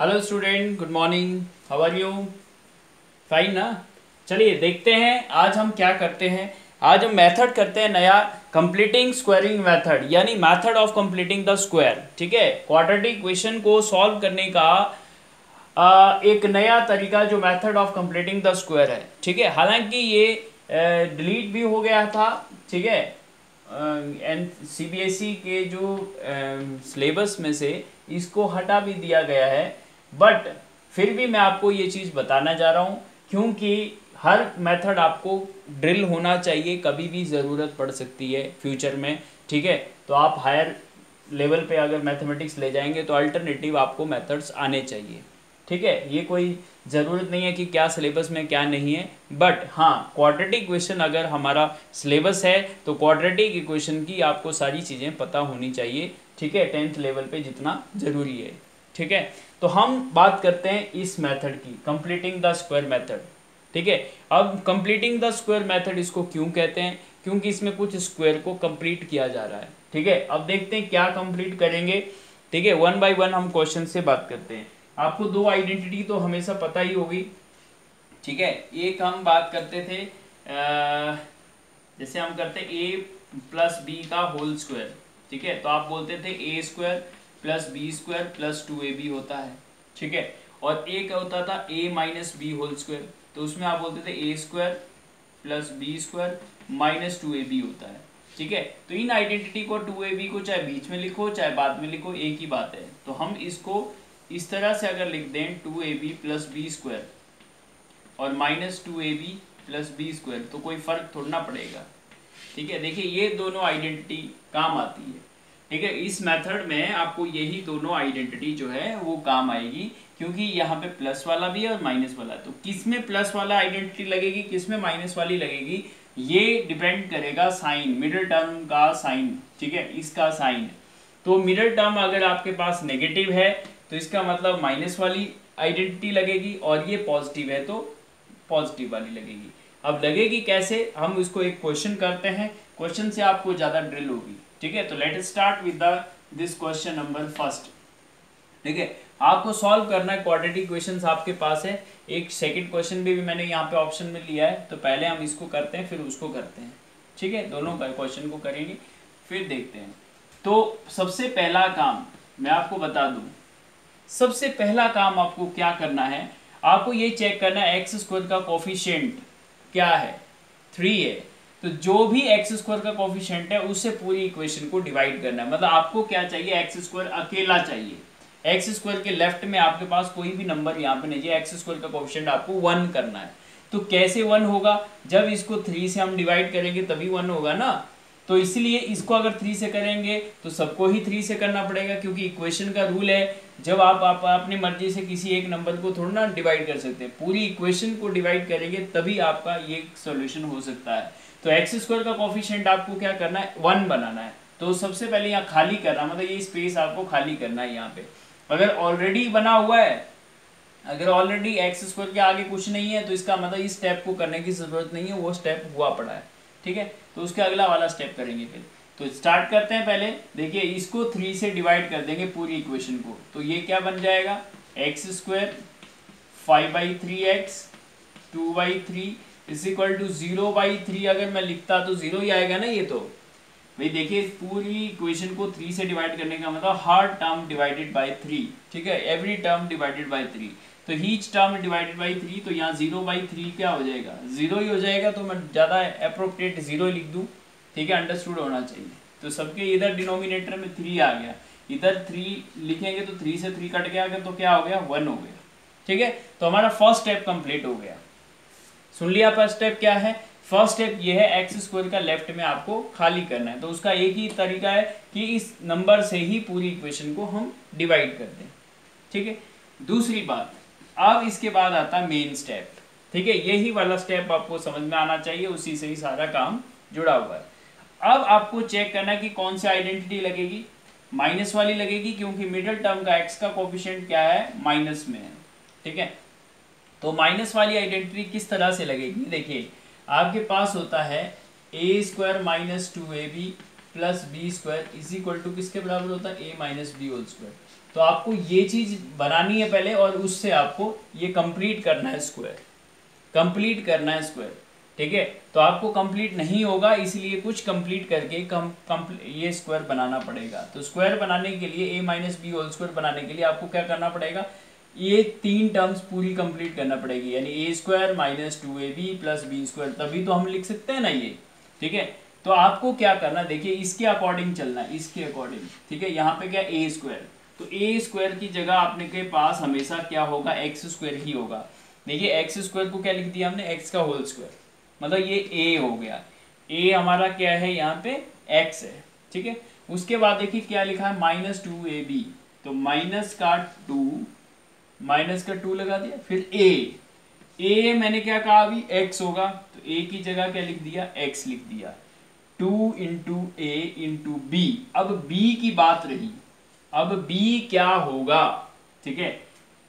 Hello student good morning how are you fine ना चलिए देखते हैं आज हम क्या करते हैं। आज हम मेथड करते हैं नया कंप्लीटिंग स्क्वायरिंग मेथड यानी method of completing the square ठीक है? क्वाड्रेटिक इक्वेशन को सॉल्व करने का आ, एक नया तरीका जो method of completing the square है। ठीक है? हालाँकि ये डिलीट भी हो गया था। ठीक है? एन सी ई के जो सिलेबस में से इसको हटा भी दिया गया है। बट फिर भी मैं आपको ये चीज़ बताना जा रहा हूँ, क्योंकि हर मेथड आपको ड्रिल होना चाहिए, कभी भी ज़रूरत पड़ सकती है फ्यूचर में, ठीक है? तो आप हायर लेवल पे अगर मैथमेटिक्स ले जाएँगे तो अल्टरनेटिव आपको मेथड्स आने चाहिए, ठीक है? ये कोई ज़रूरत नहीं है कि क्या सिलेबस में, क्या नहीं है बट हाँ क्वाड्रेटिक इक्वेशन अगर हमारा सिलेबस है तो क्वाड्रेटिक इक्वेशन की आपको सारी चीज़ें पता होनी चाहिए, ठीक है? टेंथ लेवल पे जितना ज़रूरी है, ठीक है? तो हम बात करते हैं इस मेथड की कंप्लीटिंग द स्क्वायर मेथड ठीक है? अब कंप्लीटिंग द स्क्वायर मेथड इसको क्यों कहते हैं? क्योंकि इसमें कुछ स्क्वायर को कंप्लीट किया जा रहा है। ठीक है? अब देखते हैं क्या कंप्लीट करेंगे। ठीक है? वन बाय वन हम क्वेश्चन से बात करते हैं। आपको दो आइडेंटिटी तो हमेशा पता ही होगी। ठीक है? एक हम बात करते थे आ, जैसे हम करते ए प्लस बी का होल स्क्वायर ठीक है? तो आप बोलते थे a square plus b square plus two a b होता है, ठीक है? और ए क्या होता था? A minus b whole square. तो उसमें आप बोलते थे a square plus b square minus two a b होता है, ठीक है? तो इन आइडेंटिटी को टू ए बी को चाहे बीच में लिखो, चाहे बाद में लिखो, एक ही बात है। तो हम इसको इस तरह से अगर लिख दें, two a b plus b square और minus two a b plus b square तो कोई फ़र्क थोड़ा ना पड़ेगा, ठीक है? देखिए, ये दोनों आइडेंटिटी काम आती है। ठीक है, इस मेथड में आपको यही दोनों आइडेंटिटी जो है, वो काम आएगी, क्योंकि यहाँ पे प्लस वाला भी है और माइनस वाला। तो किसमें प्लस वाला आइडेंटिटी लगेगी, किसमें माइनस वाली लगेगी, ये डिपेंड करेगा साइन मिडिल टर्म का साइन ठीक है, इसका साइन तो मिडिल टर्म अगर आपके पास नेगेटिव है तो इसका मतलब माइनस वाली आइडेंटिटी लगेगी और ये पॉजिटिव है तो पॉजिटिव वाली लगेगी। अब लगेगी कैसे? हम इसको एक क्वेश्चन करते हैं। क्वेश्चन से आपको ज़्यादा ड्रिल होगी। ठीक है? तो let start with this question number first ठीक है? आपको सॉल्व करना है क्वाड्रेटिक इक्वेशंस आपके पास है। एक सेकंड क्वेश्चन भी, भी मैंने यहाँ पे ऑप्शन में लिया है। तो पहले हम इसको करते हैं फिर उसको करते हैं। ठीक है? दोनों का क्वेश्चन को करेंगे फिर देखते हैं। तो सबसे पहला काम मैं आपको बता दूँ। सबसे पहला काम आपको क्या करना है? आपको ये चेक करना है एक्स स्क्वायर का कॉफिशियंट क्या है? थ्री है। तो जो भी एक्स स्क्वायर का कॉफिशियंट है उससे पूरी इक्वेशन को डिवाइड करना है। मतलब आपको क्या चाहिए? एक्स स्क्वायर अकेला चाहिए। एक्स स्क्वायर के लेफ़्ट में आपके पास कोई भी नंबर यहाँ पे नहीं है एक्स स्क्वायर का कॉफिशियंट आपको वन करना है। तो कैसे वन होगा? जब इसको थ्री से हम डिवाइड करेंगे तभी वन होगा ना? तो इसलिए इसको अगर थ्री से करेंगे तो सबको ही थ्री से करना पड़ेगा क्योंकि इक्वेशन का रूल है। जब आप, आप अपनी मर्ज़ी से किसी एक नंबर को थोड़ा ना डिवाइड कर सकते हैं। पूरी इक्वेशन को डिवाइड करेंगे तभी आपका ये सॉल्यूशन हो सकता है। तो एक्स स्क्वायर का कॉफिशियंट आपको क्या करना है? वन बनाना है। तो सबसे पहले यहाँ खाली करना मतलब ये स्पेस आपको खाली करना है यहाँ पे। अगर ऑलरेडी बना हुआ है, अगर ऑलरेडी एक्स स्क्वायर के आगे कुछ नहीं है तो इसका मतलब इस स्टेप को करने की ज़रूरत नहीं है, वो स्टेप हुआ पड़ा है। ठीक है? तो उसके अगला वाला स्टेप करेंगे फिर। तो स्टार्ट करते हैं पहले। देखिए, इसको थ्री से डिवाइड कर देंगे पूरी इक्वेशन को। तो ये क्या बन जाएगा? X square five by three x two by three is equal to zero by three अगर मैं लिखता तो ज़ीरो ही आएगा ना ये तो। भाई देखिए पूरी इक्वेशन को थ्री से डिवाइड करने का मतलब हर टर्म डिवाइडेड बाय थ्री ठीक है? Every term divided by three तो each term divided by three तो यहाँ ज़ीरो बाई थ्री क्या हो जाएगा? ज़ीरो ही हो जाएगा तो मैं ज़्यादा अप्रोप्रिएट ज़ीरो लिख दूँ, ठीक है? अंडरस्टूड होना चाहिए। तो सबके इधर डिनोमिनेटर में थ्री आ गया। इधर थ्री लिखेंगे तो थ्री से थ्री कट गया, अगर तो क्या हो गया? वन हो गया, ठीक है? तो हमारा फ़र्स्ट स्टेप कंप्लीट हो गया। सुन लिया फ़र्स्ट स्टेप क्या है? फ़र्स्ट स्टेप ये है एक्स स्क्वायर का लेफ़्ट में आपको खाली करना है। तो उसका एक ही तरीका है कि इस नंबर से ही पूरी इक्वेशन को हम डिवाइड कर दें। ठीक है? दूसरी बात, अब इसके बाद आता है मेन स्टेप ठीक है? यही वाला स्टेप आपको समझ में आना चाहिए, उसी से ही सारा काम जुड़ा हुआ है। अब आपको चेक करना कि कौन सी आइडेंटिटी लगेगी। माइनस वाली लगेगी, क्योंकि मिडिल टर्म का एक्स का कोफिशियंट क्या है? माइनस में है। ठीक है? तो माइनस वाली आइडेंटिटी किस तरह से लगेगी? देखिए, आपके पास होता है a square minus two a b plus b square is equal to किसके बराबर होता है? A minus b whole square तो आपको ये चीज़ बनानी है पहले और उससे आपको ये कंप्लीट करना है स्क्वायर कंप्लीट करना है स्क्वायर ठीक है? तो आपको कंप्लीट नहीं होगा, इसलिए कुछ कंप्लीट करके कम ये स्क्वायर बनाना पड़ेगा. तो स्क्वायर बनाने के लिए a minus b whole square बनाने के लिए आपको क्या करना पड़ेगा? ये तीन टर्म्स पूरी कंप्लीट करना पड़ेगी, यानी a square minus two a b plus b square तभी तो हम लिख सकते हैं ना ये, ठीक है? तो आपको क्या करना, देखिए इसके अकॉर्डिंग चलना है, इसके अकॉर्डिंग ठीक है? यहाँ पे क्या ए स्क्वायर तो ए स्क्वायर की जगह आपने के पास हमेशा क्या होगा एक्स स्क्वायर ही होगा। देखिए एक्स स्क्वायर को क्या लिख दिया हमने एक्स का होल स्क्वायर मतलब ये ए हो गया। ए हमारा क्या है, यहाँ पे एक्स है, ठीक है? उसके बाद देखिए क्या लिखा है माइनस टू ए बी तो माइनस का टू माइनस का टू लगा दिया, फिर ए ए मैंने क्या कहा अभी? एक्स होगा तो ए की जगह क्या लिख दिया? एक्स लिख दिया। Two into a into b अब बी की बात रही। अब बी क्या होगा? ठीक है?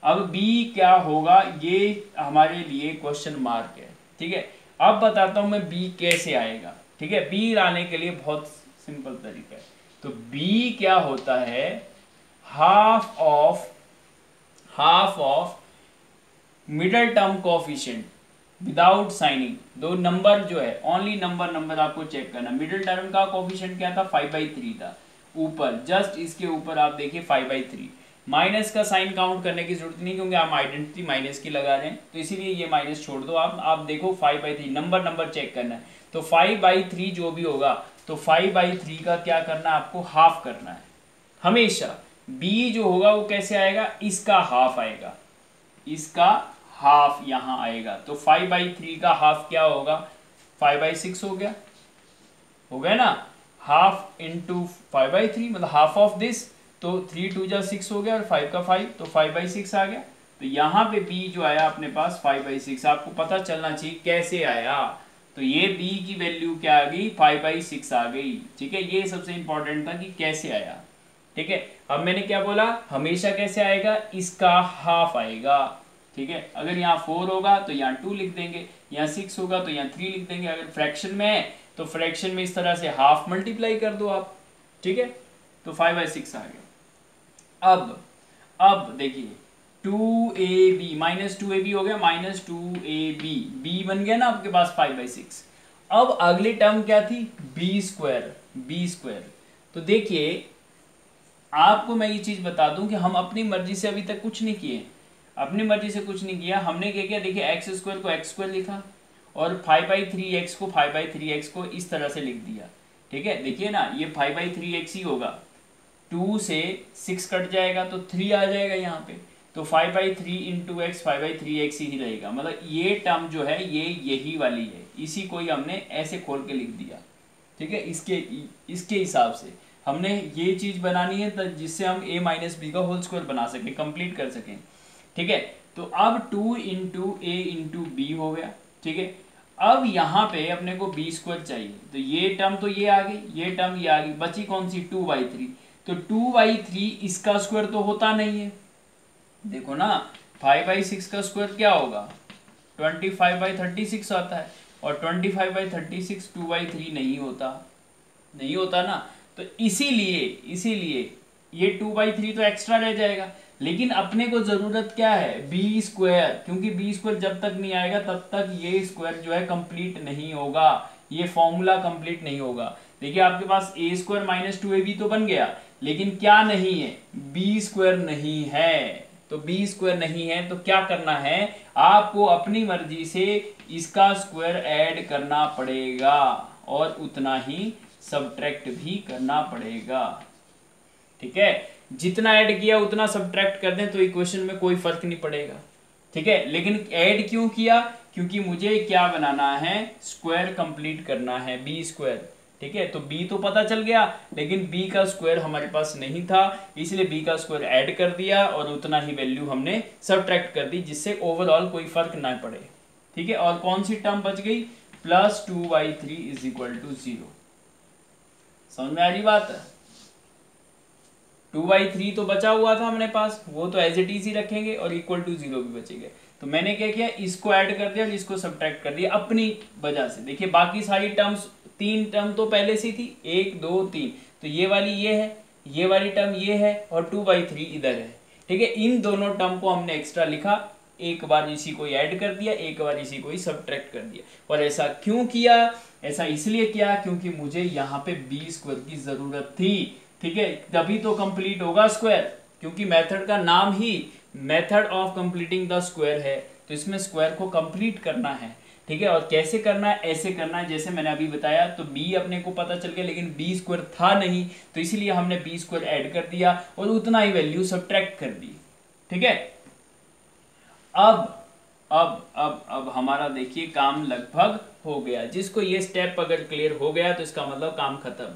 अब बी क्या होगा? ये हमारे लिए क्वेश्चन मार्क है। ठीक है? अब बताता हूँ मैं बी कैसे आएगा। ठीक है? बी लाने के लिए बहुत सिंपल तरीका है। तो बी क्या होता है? Half of half of middle term coefficient without signing दो नंबर जो है ओनली नंबर नंबर आपको चेक करना। मिडिल टर्म का कोफिशिएंट क्या था? फाइव बाई थ्री था। ऊपर जस्ट इसके ऊपर आप देखिए फाइव बाई थ्री माइनस का साइन काउंट करने की ज़रूरत नहीं, क्योंकि आप आइडेंटिटी माइनस की लगा रहे हैं। तो इसीलिए ये माइनस छोड़ दो। आप आप देखो five by three number number check करना है। तो फाइव बाई थ्री जो भी होगा तो फाइव बाई थ्री का क्या करना है? आपको हाफ़ करना है। हमेशा बी जो होगा वो कैसे आएगा? इसका हाफ़ आएगा। इसका हाफ़ यहाँ आएगा। तो फाइव बाई थ्री का हाफ़ क्या होगा? फाइव बाई सिक्स हो गया। हो गया ना? Half into five by three मतलब हाफ़ ऑफ़ दिस तो थ्री टू जा सिक्स हो गया और फाइव का फाइव तो फाइव बाई सिक्स आ गया। तो यहाँ पे बी जो आया अपने पास फाइव बाई सिक्स आपको पता चलना चाहिए कैसे आया। तो ये बी की वैल्यू क्या आ गई? फाइव बाई सिक्स आ गई। ठीक है? ये सबसे इंपॉर्टेंट था कि कैसे आया। ठीक है? अब मैंने क्या बोला? हमेशा कैसे आएगा? इसका हाफ़ आएगा। ठीक है? अगर यहाँ फोर होगा तो यहाँ टू लिख देंगे। यहाँ सिक्स होगा तो यहाँ थ्री लिख देंगे। अगर फ्रैक्शन में है तो फ्रैक्शन में इस तरह से हाफ़ मल्टीप्लाई कर दो आप। ठीक है? तो फाइव बाई सिक्स आ गया। अब अब देखिए। Two a b minus two a b हो गया minus two a b b बन गया ना आपके पास फाइव बाई सिक्स अब अगली टर्म क्या थी? बी स्क्वायर बी स्क्वायर तो देखिए आपको मैं ये चीज़ बता दूँ कि हम अपनी मर्ज़ी से अभी तक कुछ नहीं किए। अपनी मर्ज़ी से कुछ नहीं किया। हमने क्या किया? देखिए एक्स स्क्वायर को एक्स स्क्वायर लिखा और फाइव बाई थ्री एक्स को फाइव बाई थ्री एक्स को इस तरह से लिख दिया। ठीक है? देखिए ना, ये फाइव बाई थ्री एक्स ही होगा। टू से सिक्स कट जाएगा तो थ्री आ जाएगा यहाँ पे। तो five by three into x five by three x ही रहेगा। मतलब ये टर्म जो है, ये यही वाली है। इसी को ही हमने ऐसे खोल के लिख दिया। ठीक है? इसके इसके हिसाब से। हमने ये चीज़ बनानी है जिससे हम ए माइनस बी का होल स्क्वायर बना सकें कंप्लीट कर सकें। ठीक है? तो अब two into a into b हो गया। ठीक है? अब यहाँ पे अपने को बी स्क्वायर चाहिए। तो ये टर्म तो ये आ गई, ये टर्म ये आ गई। बची कौन सी? टू बाई थ्री तो टू बाई थ्री इसका स्क्वायर तो होता नहीं है। देखो ना फाइव बाई सिक्स का स्क्वायर क्या होगा? Twenty five by thirty six आता है। और twenty five by thirty six two by three नहीं होता। नहीं होता ना? तो इसीलिए इसीलिए ये टू बाई थ्री तो एक्स्ट्रा रह जाएगा। लेकिन अपने को ज़रूरत क्या है? बी स्क्वायर क्योंकि बी स्क्वायर जब तक नहीं आएगा, तब तक ये स्क्वायर जो है कंप्लीट नहीं होगा। ये फॉर्मूला कंप्लीट नहीं होगा। देखिए, आपके पास a square minus two a b तो बन गया, लेकिन क्या नहीं है? बी स्क्वायर नहीं है। तो बी स्क्वायर नहीं है तो क्या करना है? आपको अपनी मर्ज़ी से इसका स्क्वायर ऐड करना पड़ेगा, और उतना ही सब्ट्रैक्ट भी करना पड़ेगा। ठीक है? जितना ऐड किया, उतना सब्ट्रैक्ट कर दें तो इक्वेशन में कोई फ़र्क नहीं पड़ेगा। ठीक है? लेकिन ऐड क्यों किया? क्योंकि मुझे क्या बनाना है? स्क्वायर कंप्लीट करना है बी स्क्वायर ठीक है? तो बी तो पता चल गया, लेकिन बी का स्क्वायर हमारे पास नहीं था, इसलिए बी का स्क्वायर ऐड कर दिया और उतना ही वैल्यू हमने सब्ट्रैक्ट कर दी, जिससे ओवरऑल कोई फ़र्क ना पड़े। ठीक है? और कौन सी टर्म बच गई? Plus two by three is equal to zero समझ में आ रही बात? है टू बाई थ्री तो बचा हुआ था हमारे पास, वो तो एज इट इज़ ही रखेंगे और इक्वल टू ज़ीरो भी बचेगा। तो मैंने क्या किया? इसको ऐड कर दिया और इसको सब्ट्रैक्ट कर दिया अपनी वजह से। देखिए, बाकी सारी टर्म्स तीन टर्म तो पहले से थी। एक, दो, तीन। तो ये वाली ये है, ये वाली टर्म ये है और टू बाई थ्री इधर है। ठीक है, इन दोनों टर्म को हमने एक्स्ट्रा लिखा। एक बार इसी को ऐड कर दिया, एक बार इसी को ही सब्ट्रैक्ट कर दिया। और ऐसा क्यों किया? ऐसा इसलिए किया क्योंकि मुझे यहाँ पे बी स्क्वायर की ज़रूरत थी। ठीक है? तभी तो कंप्लीट होगा स्क्वायर क्योंकि मेथड का नाम ही method of completing the square है। तो इसमें स्क्वायर को कंप्लीट करना है। ठीक है? और कैसे करना है? ऐसे करना है। जैसे मैंने अभी बताया तो बी अपने को पता चल गया, लेकिन बी स्क्वायर था नहीं तो इसीलिए हमने बी स्क्वायर ऐड कर दिया और उतना ही वैल्यू सब्ट्रैक्ट कर दी। ठीक है? अब अब अब अब हमारा देखिए काम लगभग हो गया। जिसको ये स्टेप अगर क्लियर हो गया तो इसका मतलब काम खत्म।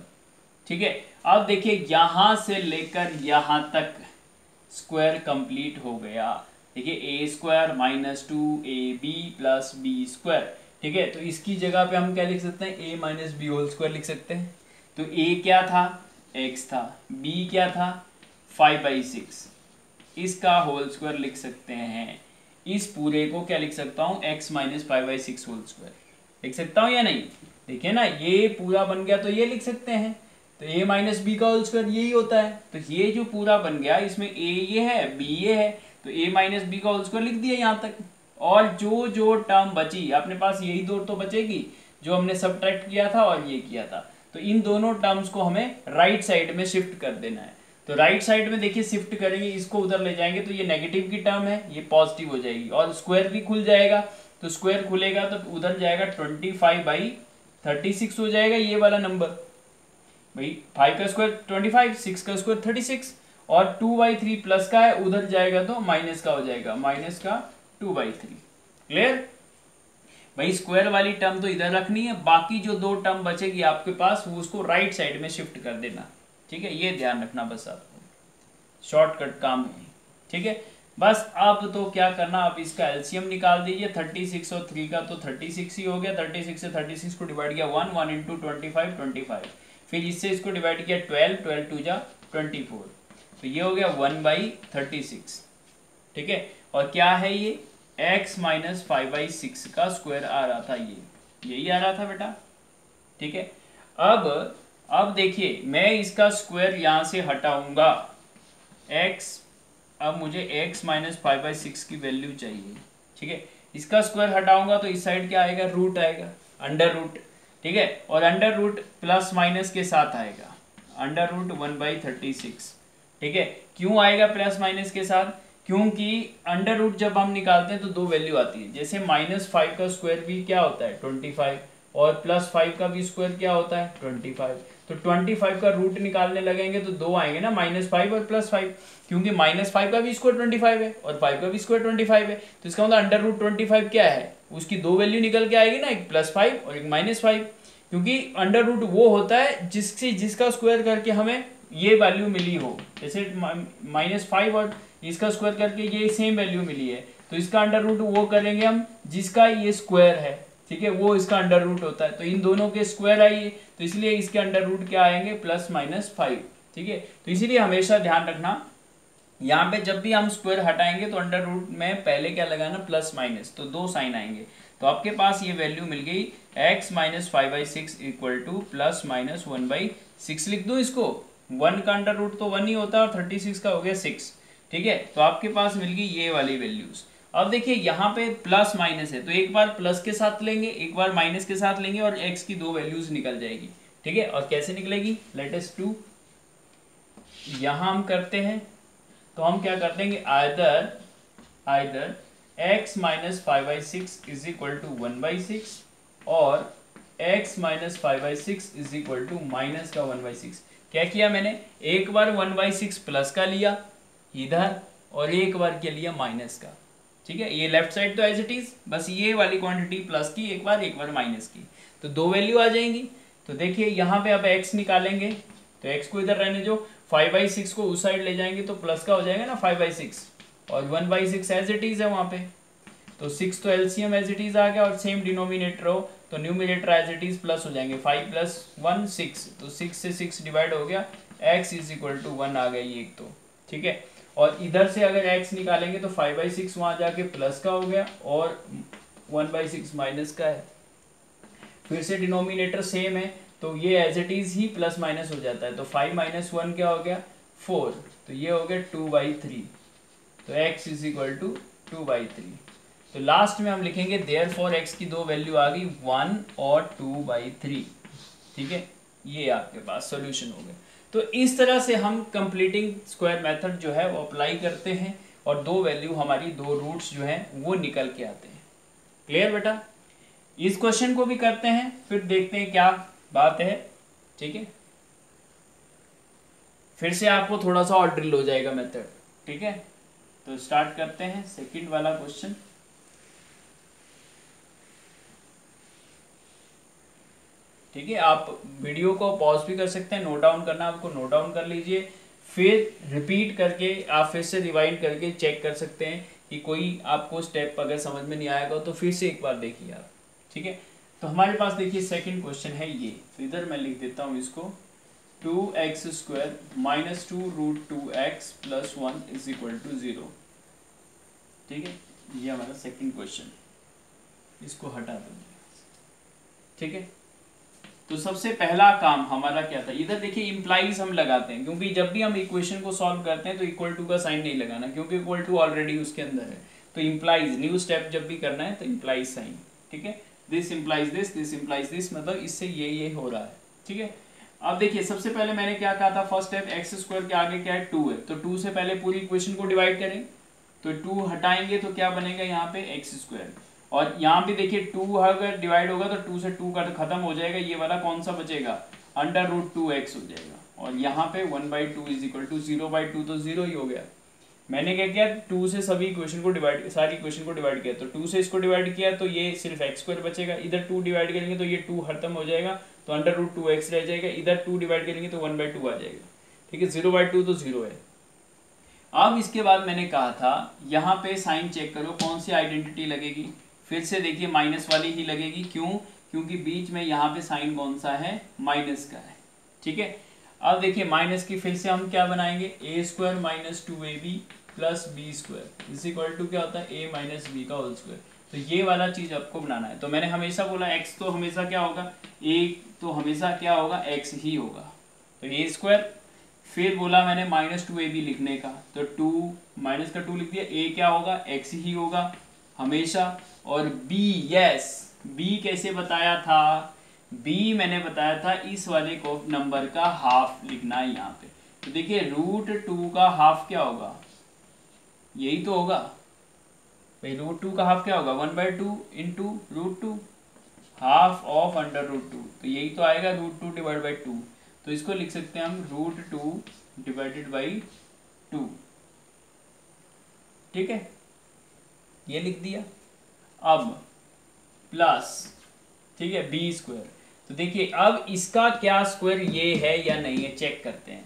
ठीक है? अब देखिए, यहाँ से लेकर यहाँ तक स्क्वायर कंप्लीट हो गया। देखिए a square minus two a b plus b square ठीक है? तो इसकी जगह पे हम क्या लिख सकते हैं? A minus b whole square लिख सकते हैं। तो ए क्या था? एक्स था। बी क्या था? फाइव बाई सिक्स इसका होल स्क्वायर लिख सकते हैं। इस पूरे को क्या लिख सकता हूँ? X minus five by six whole square लिख सकता हूँ या नहीं? देखिए ना, ये पूरा बन गया तो ये लिख सकते हैं। तो ए माइनस बी का होल स्क्वायर यही होता है। तो ये जो पूरा बन गया, इसमें ए ये है बी ये है तो ए माइनस बी का होल स्क्वायर लिख दिया यहाँ तक। और जो जो टर्म बची, अपने पास यही दो तो बचेगी, जो हमने सब किया था और ये किया था। तो इन दोनों टर्म्स को हमें राइट साइड में शिफ्ट कर देना है। तो राइट साइड में देखिए शिफ्ट करेंगे, इसको उधर ले जाएँगे तो ये नेगेटिव की टर्म है, ये पॉजिटिव हो जाएगी और स्क्वायर भी खुल जाएगा। तो स्क्वायर खुलेगा तो उधर जाएगा twenty five by thirty six हो जाएगा ये वाला नंबर भाई फाइव का स्क्वायर ट्वेंटी फाइव सिक्स का स्क्वायर थर्टी सिक्स और टू बाई थ्री प्लस का है, उधर जाएगा तो माइनस का हो जाएगा माइनस का टू बाई थ्री क्लियर भाई स्क्वायर वाली टर्म तो इधर रखनी है, बाकी जो दो टर्म बचेगी आपके पास, वो उसको राइट साइड में शिफ्ट कर देना। ठीक है? ये ध्यान रखना बस आपको शॉर्टकट काम है। ठीक है? बस अब तो क्या करना, अब इसका एलसीएम निकाल दीजिए। थर्टी सिक्स और थ्री का तो थर्टी सिक्स ही हो गया। थर्टी सिक्स से थर्टी सिक्स को डिवाइड किया। One one into twenty five twenty five फिर इससे इसको डिवाइड किया ट्वेल्व ट्वेल्व टू जा ट्वेंटी फोर तो ये हो गया वन बाई थर्टी सिक्स ठीक है? और क्या है ये? X minus five by six का स्क्वायर आ रहा था ये। यही आ रहा था बेटा। ठीक है? अब अब देखिए, मैं इसका स्क्वायर यहाँ से हटाऊँगा। X, अब मुझे x minus five by six की वैल्यू चाहिए, ठीक है? इसका स्क्वायर हटाऊँगा तो इस साइड क्या आएगा? रूट आएगा अंडर रूट ठीक है? और अंडर रूट प्लस माइनस के साथ आएगा। Under root one by thirty six ठीक है? क्यों आएगा प्लस माइनस के साथ? क्योंकि अंडर रूट जब हम निकालते हैं तो दो वैल्यू आती है। जैसे माइनस फाइव का स्क्वायर भी क्या होता है? ट्वेंटी फाइव और प्लस फाइव का भी स्क्वायर क्या होता है? ट्वेंटी फाइव तो ट्वेंटी फाइव का रूट निकालने लगेंगे तो दो आएँगे ना माइनस फाइव और प्लस फाइव क्योंकि माइनस फाइव का भी स्क्वायर ट्वेंटी फाइव है और फाइव का भी स्क्वायर ट्वेंटी फाइव है। तो इसका मतलब अंडर रूट ट्वेंटी फाइव क्या है? उसकी दो वैल्यू निकल के आएगी ना, एक प्लस फाइव और एक माइनस फाइव क्योंकि अंडर रूट वो होता है जिससे, जिसका स्क्वायर करके हमें ये वैल्यू मिली हो। जैसे माइनस फाइव और इसका स्क्वायर करके ये सेम वैल्यू मिली है। तो इसका अंडर रूट वो करेंगे हम जिसका ये स्क्वायर है। ठीक है, वो इसका अंडर रूट होता है। तो इन दोनों के स्क्वायर आइए तो इसलिए इसके अंडर रूट क्या आएँगे? प्लस माइनस फाइव ठीक है? तो इसीलिए हमेशा ध्यान रखना, यहाँ पे जब भी हम स्क्वायर हटाएँगे तो अंडर रूट में पहले क्या लगाना? प्लस माइनस तो दो साइन आएँगे। तो आपके पास ये वैल्यू मिल गई, x minus five by six equal to plus minus one by six लिख दो इसको? वन का अंडर रूट तो वन ही होता है और थर्टी सिक्स का हो गया सिक्स ठीक है? तो आपके पास मिल गई ये वाली वैल्यूज़ अब देखिए, यहाँ पे प्लस माइनस है तो एक बार प्लस के साथ लेंगे, एक बार माइनस के साथ लेंगे और एक्स की दो वैल्यूज़ निकल जाएगी, ठीक है? और कैसे निकलेगी? लेटेस्ट टू यहाँ हम करते हैं तो हम क्या कर देंगे either either x minus five by six is equal to one by six और x minus five by six is equal to minus का वन बाई सिक्स क्या किया मैंने? एक बार वन बाई सिक्स प्लस का लिया, इधर, और एक बार के लिया? माइनस का। ठीक है? ये लेफ़्ट साइड तो एज इट इज़ बस ये वाली क्वांटिटी प्लस की, एक बार एक बार माइनस की। तो दो वैल्यू आ जाएँगी। तो देखिए, यहाँ पे अब एक्स निकालेंगे तो एक्स को इधर रहने जो फाइव बाई सिक्स को उस साइड ले जाएँगे तो प्लस का हो जाएगा ना फाइव बाई सिक्स और one by six as it is है वहाँ पे। तो सिक्स तो एलसीएम एज इट इज़ आ गया, और सेम डिनोमिनेटर हो तो numerator as it is plus हो जाएँगे। फाइव प्लस वन सिक्स तो सिक्स से सिक्स डिवाइड हो गया। X is equal to one आ गया ये एक तो। ठीक है? और इधर से अगर x निकालेंगे तो फाइव बाई सिक्स वहाँ जाके प्लस का हो गया और वन बाई सिक्स माइनस का है। फिर से डिनोमिनेटर सेम है तो ये एज इट इज़ ही प्लस माइनस हो जाता है। तो फाइव माइनस वन क्या हो गया? फोर तो ये हो गया टू बाई थ्री तो x is equal to two by three तो लास्ट में हम लिखेंगे देयर फॉर एक्स की दो वैल्यू आ गई वन और टू बाई थ्री ठीक है? ये आपके पास सोल्यूशन हो गया। तो इस तरह से हम कंप्लीटिंग स्क्वायर मेथड जो है, वो अप्लाई करते हैं और दो वैल्यू हमारी, दो रूट्स जो हैं, वो निकल के आते हैं। क्लियर बेटा? इस क्वेश्चन को भी करते हैं, फिर देखते हैं क्या बात है। ठीक है? फिर से आपको थोड़ा सा और ड्रिल हो जाएगा मेथड ठीक है? तो स्टार्ट करते हैं सेकंड वाला क्वेश्चन ठीक है, आप वीडियो को पॉज भी कर सकते हैं नोट डाउन करना आपको नोट डाउन कर लीजिए, फिर रिपीट करके आप फिर से रिवाइंड करके चेक कर सकते हैं कि कोई आपको स्टेप अगर समझ में नहीं आएगा तो फिर से एक बार देखिए आप, ठीक है? तो हमारे पास देखिए सेकंड क्वेश्चन है ये। तो इधर मैं लिख देता हूँ इसको। Two x square minus two root two x plus one is equal to zero ठीक है? ये हमारा सेकंड क्वेश्चन इसको हटा देंगे ठीक है? तो सबसे पहला काम हमारा क्या था? इधर देखिए इम्प्लाइज हम लगाते हैं, क्योंकि जब भी हम इक्वेशन को सॉल्व करते हैं तो इक्वल टू का साइन नहीं लगाना, क्योंकि इक्वल टू ऑलरेडी उसके अंदर है। तो इम्प्लाइज न्यू स्टेप जब भी करना है तो इम्प्लाइज साइन ठीक है? This implies this this implies this मतलब इससे ये ये हो रहा है, ठीक है? अब देखिए, सबसे पहले मैंने क्या कहा था? फ़र्स्ट स्टेप एक्स स्क्वायर के आगे क्या है? टू है। तो टू से पहले पूरी इक्वेशन को डिवाइड करें तो टू हटाएँगे तो क्या बनेगा यहाँ पे? एक्स स्क्वायर और यहाँ भी देखिए टू अगर डिवाइड होगा तो टू से टू का खत्म हो जाएगा। ये वाला कौन सा बचेगा? अंडर रूट टू एक्स हो जाएगा। और यहाँ पे one by two is equal to zero by two तो ज़ीरो ही हो गया। मैंने क्या किया? टू से सभी इक्वेशन को डिवाइड सारी इक्वेशन को डिवाइड किया। तो टू से इसको डिवाइड किया तो ये सिर्फ़ एक्स स्क्वायर बचेगा। इधर टू डिवाइड करेंगे तो ये टू खत्म हो जाएगा। तो अंडर रूट टू एक्स रह जाएगा। इधर टू डिवाइड करेंगे तो वन बाई टू आ जाएगा। ठीक है? ज़ीरो बाई टू तो ज़ीरो है। अब इसके बाद मैंने कहा था, यहाँ पे साइन चेक करो कौन सी आइडेंटिटी लगेगी। फिर से देखिए माइनस वाली ही लगेगी। क्यों? क्योंकि बीच में यहाँ पे साइन कौन सा है? माइनस का है। ठीक है? अब देखिए माइनस की फिर से हम क्या बनाएँगे? A square minus two a b plus b square is equal to क्या होता है? ए माइनस बी का होल स्क्वायर तो ये वाला चीज़ आपको बनाना है। तो मैंने हमेशा बोला एक्स तो हमेशा क्या होगा? ए तो हमेशा क्या होगा? एक्स ही होगा। तो ए स्क्वायर फिर बोला मैंने माइनस टू ए बी लिखने का। तो टू माइनस का टू लिख दिया। ए क्या होगा? एक्स ही होगा। हमेशा और बी यस बी कैसे बताया था? बी मैंने बताया था इस वाले को नंबर का हाफ़ लिखना है यहाँ पे। तो देखिए रूट टू का हाफ़ क्या होगा? यही तो होगा। भाई रूट टू का हाफ़ क्या होगा? One by two into root two half of under root two तो यही तो आएगा root two divide by two तो इसको लिख सकते हैं हम root two divided by two ठीक है? ये लिख दिया। अब प्लस ठीक है बी स्क्वायर तो देखिए, अब इसका क्या स्क्वायर ये है या नहीं है चेक करते हैं.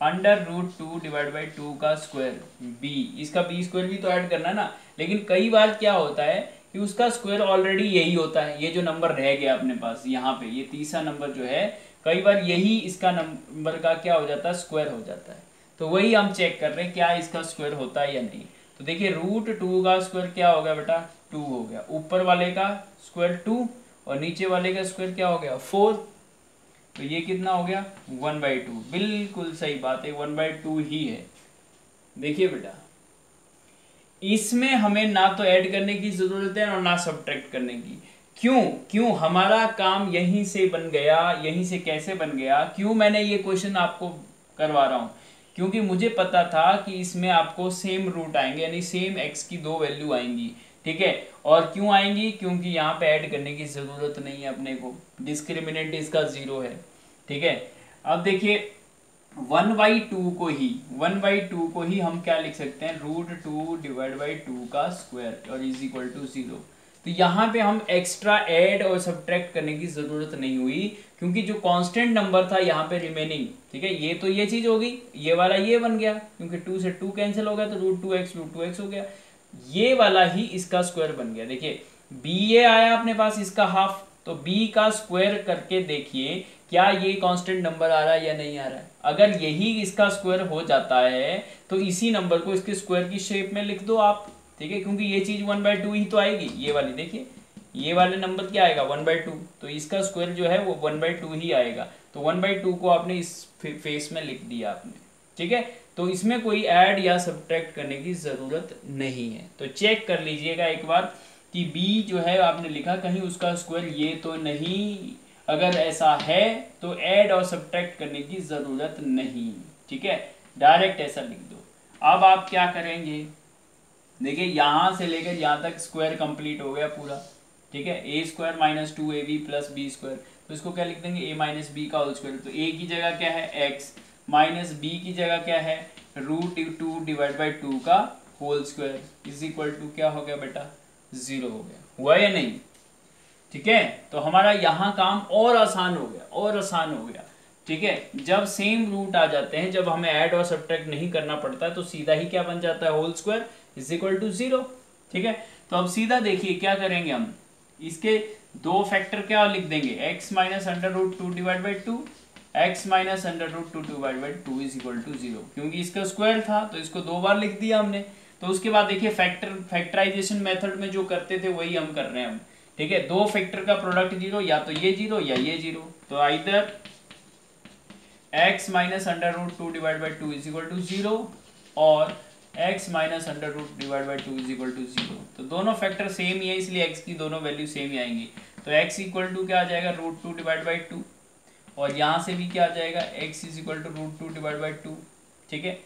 Under root two divide by two का स्क्वायर बी इसका बी स्क्वायर भी तो ऐड करना ना. लेकिन कई बार क्या होता है कि उसका स्क्वायर ऑलरेडी यही होता है. ये जो नंबर रह गया अपने पास, यहाँ पे, ये तीसरा नंबर जो है, कई बार यही इसका नंबर का क्या हो जाता है स्क्वायर हो जाता है. तो वही हम चेक कर रहे हैं, क्या इसका स्क्वायर होता है या नहीं. तो देखिए रूट टू का स्क्वायर क्या हो गया बेटा? टू हो गया। ऊपर वाले का स्क्वायर टू और नीचे वाले का स्क्वायर क्या हो गया? फोर तो ये कितना हो गया? वन बाई टू बिल्कुल सही बात है वन बाई टू ही है। देखिए बेटा, इसमें हमें ना तो ऐड करने की ज़रूरत है और ना सब्ट्रैक्ट करने की। क्यों? क्यों? हमारा काम यहीं से बन गया, यहीं से कैसे बन गया? क्यों मैंने ये क्वेश्चन आपको करवा रहा हूँ? क्योंकि मुझे पता था कि इसमें आपको सेम रूट आएँगे, यानी सेम एक्स की दो वैल्यू आएँगी। ठीक है? और क्यों आएँगी? क्योंकि यहाँ पे ऐड करने की ज़रूरत नहीं है अपने को। डिस्क्रिमिनेंट इसका ज़ीरो है। ठीक है? अब देखिए वन बाई टू को ही वन बाई टू को ही हम क्या लिख सकते हैं? Root two divide by two का स्क्वायर और इज़ इक्वल टू ज़ीरो तो यहाँ पे हम एक्स्ट्रा ऐड और सब्ट्रैक्ट करने की ज़रूरत नहीं हुई। क्योंकि जो कांस्टेंट नंबर था यहाँ पे रिमेनिंग ठीक है, ये तो ये चीज़ होगी ये वाला ये बन गया, क्योंकि टू से टू कैंसिल हो गया तो root two x root two x हो गया, ये वाला ही इसका स्क्वायर बन गया। देखिए बी ए आया अपने पास इसका हाफ़ तो बी का स्क्वायर करके देखिए, क्या ये कांस्टेंट नंबर आ रहा है या नहीं आ रहा है? अगर यही इसका स्क्वायर हो जाता है तो इसी नंबर को इसके स्क्वायर की शेप में लिख दो आप, ठीक है, क्योंकि ये चीज़ वन बाय टू ही तो आएगी, ये वाली, देखिए। ये वाले नंबर क्या आएगा? One by two. तो इसका स्क्वायर जो है वो वन बाई टू ही आएगा। तो वन बाई टू को आपने इस फेस में लिख दिया आपने। ठीक है? तो इसमें कोई ऐड या सब्ट्रैक्ट करने की ज़रूरत नहीं है। तो चेक कर लीजिएगा एक बार कि बी जो है आपने लिखा कहीं उसका स्क्वायर ये तो नहीं। अगर ऐसा है तो ऐड और सब्ट्रैक्ट करने की ज़रूरत नहीं। ठीक है? डायरेक्ट ऐसा लिख दो। अब आप क्या करेंगे? देखिए, यहाँ से लेकर यहाँ तक स्क्वायर कंप्लीट हो गया पूरा। ठीक है? A square minus two a b plus b square तो इसको क्या लिख देंगे? ए माइनस बी का होल स्क्वायर तो ए की जगह क्या है? एक्स माइनस बी की जगह क्या है? Root two divide by two का whole square is equal to क्या हो गया बेटा? ज़ीरो हो गया. हुआ या नहीं? ठीक है? तो हमारा यहाँ काम और आसान हो गया, और आसान हो गया. ठीक है? जब सेम रूट आ जाते हैं, जब हमें ऐड और सब्ट्रैक्ट नहीं करना पड़ता है तो सीधा ही क्या बन जाता है? Whole square is equal to zero ठीक है? तो अब सीधा देखिए क्या करेंगे हम? इसके दो फैक्टर क्या लिख देंगे? X minus under root two divide by two x minus under root two divide by two is equal to zero क्योंकि इसका स्क्वायर था तो इसको दो बार लिख दिया हमने। तो उसके बाद देखिए फैक्टर फैक्टराइजेशन मेथड में जो करते थे, वही हम कर रहे हैं हम। ठीक है? दो फैक्टर का प्रोडक्ट ज़ीरो या तो ये ज़ीरो या ये ज़ीरो तो either x minus under root two divide by two is equal to zero और x minus under root divide by two is equal to zero तो दोनों फैक्टर सेम ही है, इसलिए एक्स की दोनों वैल्यू सेम ही आएँगी। तो एक्स इक्वल टू क्या आ जाएगा? Root two divide by two और यहाँ से भी क्या आ जाएगा? X is equal to root two divide by two ठीक है?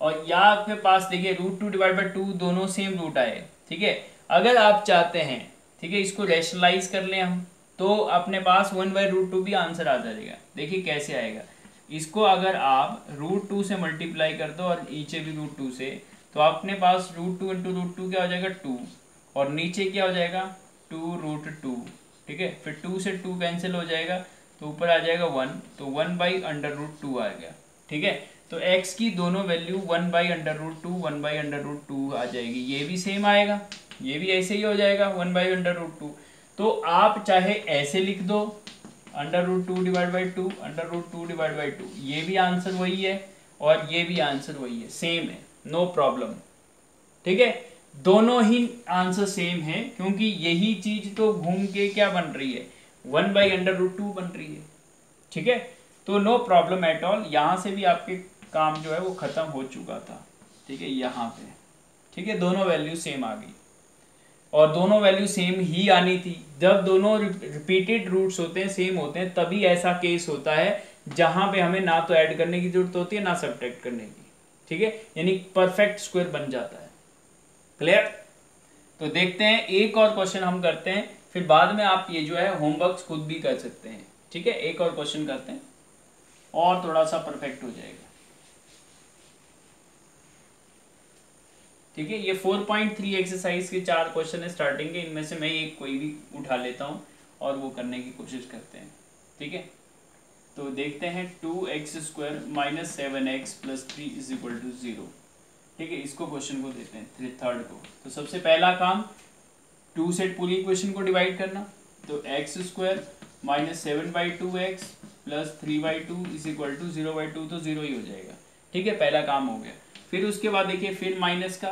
और यहाँ आपके पास देखिए root two divide by two दोनों सेम रूट आए। ठीक है? अगर आप चाहते हैं, ठीक है, इसको रेशनलाइज कर लें हम तो अपने पास वन बाई रूट टू भी आंसर आ जाएगा। देखिए कैसे आएगा। इसको अगर आप रूट टू से मल्टीप्लाई कर दो और नीचे भी रूट टू से तो अपने पास root two into root two क्या हो जाएगा? टू और नीचे क्या हो जाएगा? टू रूट टू ठीक है? फिर टू से टू कैंसिल हो जाएगा तो ऊपर आ जाएगा वन तो one by under root two आ गया। ठीक है? तो x की दोनों value one by under root two one by under root two आ जाएगी। ये भी सेम आएगा। ये भी ऐसे ही हो जाएगा one by under root two तो आप चाहे ऐसे लिख दो। Under root two divide by two under root two divide by two ये भी आंसर वही है और ये भी आंसर वही है। सेम है। नो प्रॉब्लम ठीक है? दोनों ही आंसर सेम है, क्योंकि यही चीज़ तो घूम के क्या बन रही है? One by under root two बन रही है। ठीक है? तो नो प्रॉब्लम एट ऑल यहाँ से भी आपके काम जो है वो खत्म हो चुका था। ठीक है? यहाँ पे। ठीक है? दोनों वैल्यू सेम आ गई। और दोनों वैल्यू सेम ही आनी थी। जब दोनों रिपीटेड रूट्स होते हैं सेम होते हैं, तभी ऐसा केस होता है, जहाँ पे हमें ना तो ऐड करने की ज़रूरत होती है, ना सब्ट्रैक्ट करने की। ठीक है? यानी परफेक्ट स्क्वायर बन जाता है। क्लियर तो देखते हैं, एक और क्वेश्चन हम करते हैं, फिर बाद में आप ये जो है होमवर्क खुद भी कर सकते हैं। ठीक है? एक और क्वेश्चन करते हैं। और थोड़ा सा परफेक्ट हो जाएगा। ठीक है? ये 4.3 एक्सरसाइज के चार क्वेश्चन है स्टार्टिंग के। इनमें से मैं एक कोई भी उठा लेता हूँ और वो करने की कोशिश करते हैं। ठीक है? तो देखते हैं two x square minus seven x plus three is equal to zero ठीक है, इसको क्वेश्चन को देते हैं थ्री थर्ड को। तो सबसे पहला काम टू सेट पूरी इक्वेशन को डिवाइड करना। तो x square minus seven by two x plus three by two is equal to zero by two तो ज़ीरो ही हो जाएगा। ठीक है, पहला काम हो गया। फिर उसके बाद देखिए, फिर माइनस का।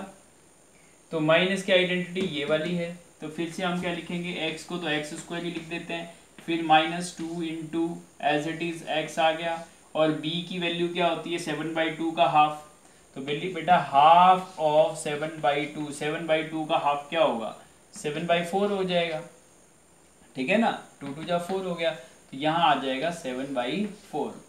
तो माइनस की आइडेंटिटी ये वाली है। तो फिर से हम क्या लिखेंगे? एक्स को तो एक्स स्क्वायर ही लिख देते हैं। फिर minus two into as it is x आ गया, और बी की वैल्यू क्या होती है? सेवन बाई टू का हाफ़ तो बेली, बेटा half of seven by two seven by two का हाफ़ क्या होगा? सेवन बाई फोर हो जाएगा। ठीक है ना? टू टू जा फोर हो गया। तो यहाँ आ जाएगा सेवन बाई फोर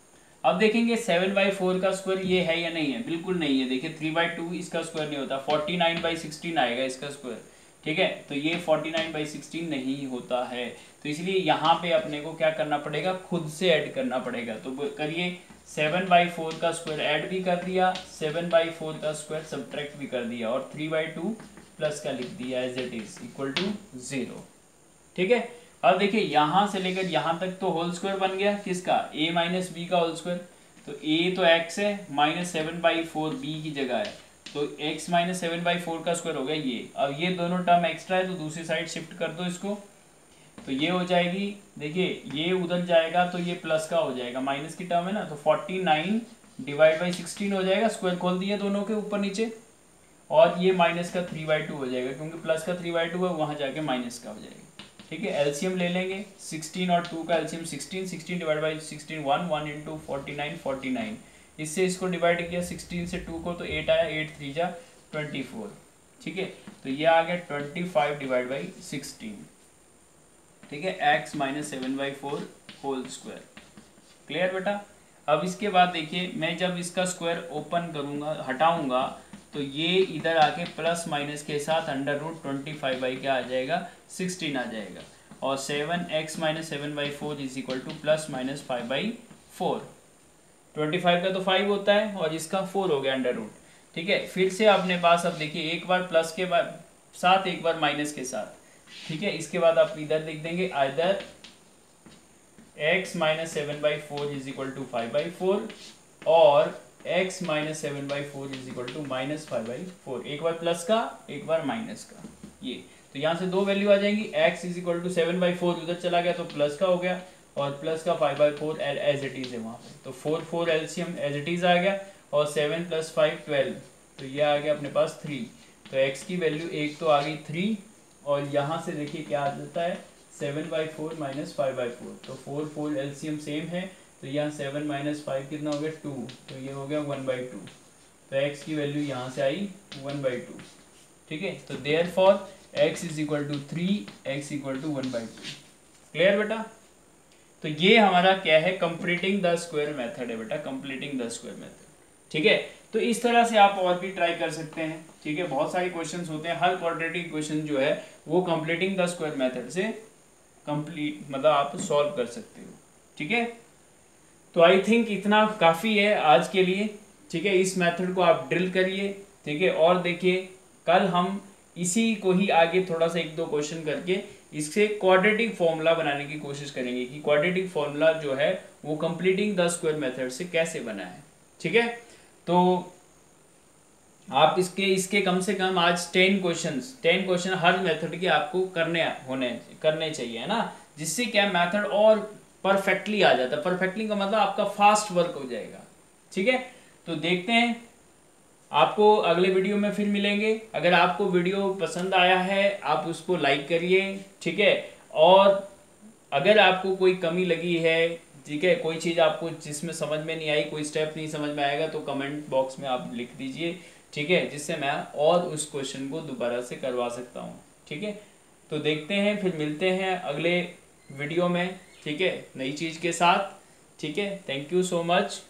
अब देखेंगे सेवन बाई फोर का स्क्वायर ये है या नहीं है? बिल्कुल नहीं है। देखिए थ्री बाई टू इसका स्क्वायर नहीं होता। फोर्टी नाइन बाई सिक्सटीन आएगा इसका स्क्वायर ठीक है? तो ये फोर्टी नाइन बाई सिक्सटीन नहीं होता है। तो इसलिए यहाँ पे अपने को क्या करना पड़ेगा? खुद से ऐड करना पड़ेगा। तो करिए सेवन बाई फोर का स्क्वायर ऐड भी कर दिया सेवन बाई फोर का स्क्वायर सब्ट्रैक्ट भी कर दिया और थ्री बाई टू प्लस का लिख दिया as it is equal to zero ठीक है? अब देखिए, यहाँ से लेकर यहाँ तक तो होल स्क्वायर बन गया। किसका? ए माइनस बी का होल स्क्वायर तो ए तो एक्स है minus seven by four b की जगह है। तो x minus seven by four का स्क्वायर हो गया ये। अब ये दोनों टर्म एक्स्ट्रा है तो दूसरी साइड शिफ्ट कर दो इसको। तो ये हो जाएगी, देखिए, ये उधर जाएगा तो ये प्लस का हो जाएगा। माइनस की टर्म है ना तो forty nine divide by sixteen हो जाएगा स्क्वायर खोल दिए दोनों के ऊपर नीचे। और ये माइनस का थ्री बाई टू हो जाएगा, क्योंकि प्लस का थ्री बाई टू है, वहाँ जाके माइनस का हो जाएगा। ठीक है एलसीएम ले लेंगे सिक्सटीन और टू का LCM sixteen sixteen divide by sixteen one one into forty nine forty nine इससे इसको डिवाइड किया सिक्सटीन से टू को तो एट आया एट थ्री जा ट्वेंटी फोर ठीक है? तो ये आ गया twenty five divide by sixteen ठीक है? X minus seven by four whole square clear बेटा? अब इसके बाद देखिए, मैं जब इसका स्क्वायर ओपन करूँगा, हटाऊँगा तो ये इधर आके प्लस माइनस के साथ under root twenty five by क्या आ जाएगा? सिक्सटीन आ जाएगा। और seven x minus seven by four is equal to plus minus five by four twenty five का तो फाइव होता है और इसका फोर हो गया अंडर रूट ठीक है? फिर से अपने पास, अब देखिए, एक बार प्लस के बाद साथ एक बार माइनस के साथ. ठीक है? इसके बाद आप इधर लिख देंगे either x minus seven by four is equal to five by four और x minus seven by four is equal to minus five by four एक बार प्लस का, एक बार माइनस का. ये. तो यहाँ से दो वैल्यू आ जाएँगी. X is equal to seven by four उधर चला गया तो प्लस का हो गया. और प्लस का five by four L as it is है वहाँ पे। तो four four LCM as it is आ गया और सेवन प्लस फाइव ट्वेल्व तो ये आ गया अपने पास थ्री तो एक्स की वैल्यू एक तो आ गई थ्री और यहाँ से देखिए क्या आ जाता है seven by four minus five by four तो फोर फोर एलसीएम सेम है तो यहाँ सेवन माइनस फाइव कितना हो गया? टू तो ये हो गया वन बाई टू तो एक्स की वैल्यू यहाँ से आई वन बाई टू ठीक है? तो therefore x is equal to three x equal to one by two clear बेटा? तो ये हमारा क्या है? कंप्लीटिंग द स्क्वायर मेथड है बेटा कंप्लीटिंग द स्क्वायर मेथड ठीक है? तो इस तरह से आप और भी ट्राई कर सकते हैं। ठीक है? बहुत सारे क्वेश्चंस होते हैं। हर क्वाड्रेटिक क्वेश्चन जो है, वो कंप्लीटिंग द स्क्वायर मेथड से कंप्लीट मतलब आप सॉल्व कर सकते हो। ठीक है? तो आई थिंक इतना काफ़ी है आज के लिए। ठीक है? इस मेथड को आप ड्रिल करिए। ठीक है? और देखिए, कल हम इसी को ही आगे थोड़ा सा एक दो क्वेश्चन करके इससे क्वाड्रेटिक फॉर्मूला बनाने की कोशिश करेंगे कि क्वाड्रेटिक फॉर्मूला जो है, वो कंप्लीटिंग द स्क्वायर मेथड से कैसे बना है। ठीक है? तो आप इसके इसके कम से कम आज टेन क्वेश्चन टेन क्वेश्चन हर मेथड के आपको करने, होने, करने चाहिए, है ना? जिससे क्या मेथड और परफेक्टली आ जाता है। परफेक्टली का मतलब आपका फास्ट वर्क हो जाएगा। ठीक है? तो देखते हैं आपको अगले वीडियो में फिर मिलेंगे। अगर आपको वीडियो पसंद आया है, आप उसको लाइक करिए, ठीक है? और अगर आपको कोई कमी लगी है, ठीक है? कोई चीज़ आपको जिसमें समझ में नहीं आई, कोई स्टेप नहीं समझ में आएगा तो कमेंट बॉक्स में आप लिख दीजिए, ठीक है? जिससे मैं और उस क्वेश्चन को दोबारा से करवा सकता हूँ, ठीक है? तो देखते हैं, फिर मिलते हैं अगले वीडियो में, ठीक है? नई चीज़ के साथ, ठीक है? थैंक यू सो मच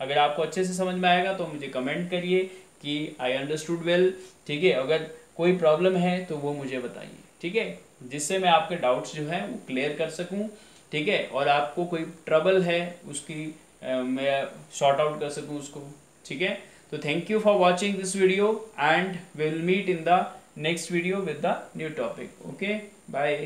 अगर आपको अच्छे से समझ में आएगा तो मुझे कमेंट करिए। कि आई अंडरस्टूड वेल ठीक है? अगर कोई प्रॉब्लम है तो वो मुझे बताइए ठीक है? जिससे मैं आपके डाउट्स जो हैं वो क्लियर कर सकूँ ठीक है? और आपको कोई ट्रबल है उसकी आ, मैं शॉर्ट आउट कर सकूँ उसको ठीक है? तो thank you for watching this video and will meet in the next video with the new topic okay bye